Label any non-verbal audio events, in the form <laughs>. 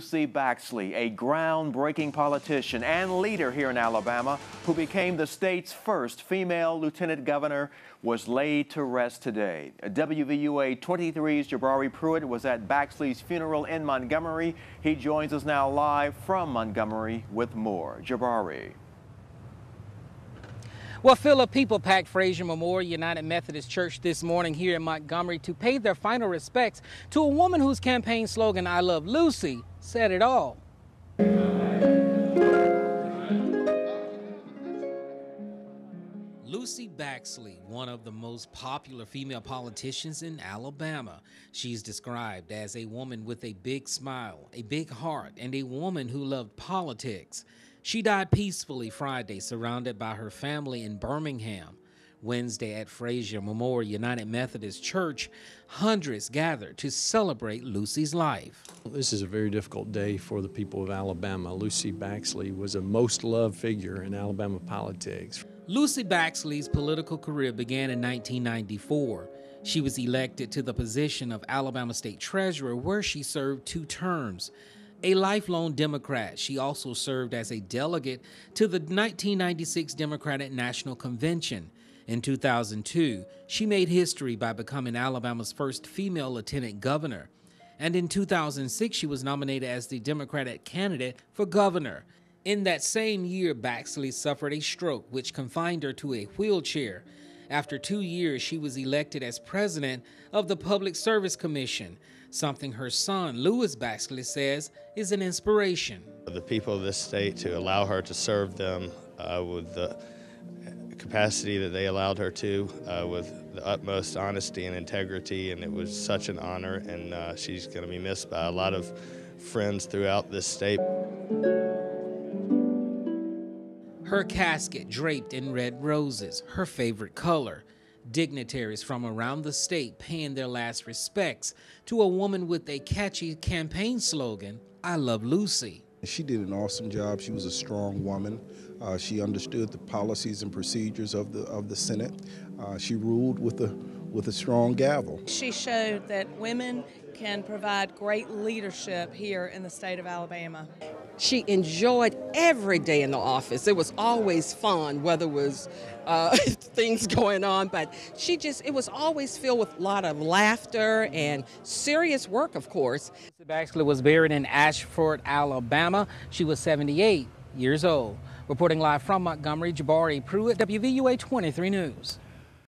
Lucy Baxley, a groundbreaking politician and leader here in Alabama who became the state's first female lieutenant governor, was laid to rest today. WVUA 23's Jabari Pruitt was at Baxley's funeral in Montgomery. He joins us now live from Montgomery with more. Jabari. Well, Philip, people packed Frazer Memorial United Methodist Church this morning here in Montgomery to pay their final respects to a woman whose campaign slogan, I Love Lucy, said it all. Lucy Baxley, one of the most popular female politicians in Alabama. She's described as a woman with a big smile, a big heart, and a woman who loved politics. She died peacefully Friday, surrounded by her family in Birmingham. Wednesday at Frazer Memorial United Methodist Church, hundreds gathered to celebrate Lucy's life. This is a very difficult day for the people of Alabama. Lucy Baxley was a most loved figure in Alabama politics. Lucy Baxley's political career began in 1994. She was elected to the position of Alabama State Treasurer, where she served two terms. A lifelong Democrat, she also served as a delegate to the 1996 Democratic National Convention. In 2002, she made history by becoming Alabama's first female lieutenant governor. And in 2006, she was nominated as the Democratic candidate for governor. In that same year, Baxley suffered a stroke, which confined her to a wheelchair. After two years, she was elected as president of the Public Service Commission, something her son, Louis Baxley, says is an inspiration. The people of this state to allow her to serve them uh, with the capacity that they allowed her to, uh, with the utmost honesty and integrity, and it was such an honor, and uh, she's going to be missed by a lot of friends throughout this state. Her casket draped in red roses, her favorite color. Dignitaries from around the state paying their last respects to a woman with a catchy campaign slogan, I Love Lucy. She did an awesome job. She was a strong woman. Uh, she understood the policies and procedures of the of the Senate. Uh, she ruled with a with a strong gavel. She showed that women can provide great leadership here in the state of Alabama. She enjoyed every day in the office. It was always fun, whether it was uh, <laughs> things going on, but she just, it was always filled with a lot of laughter and serious work, of course. Baxley was buried in Ashford, Alabama. She was 78 years old. Reporting live from Montgomery, Jabari Pruitt, WVUA 23 News.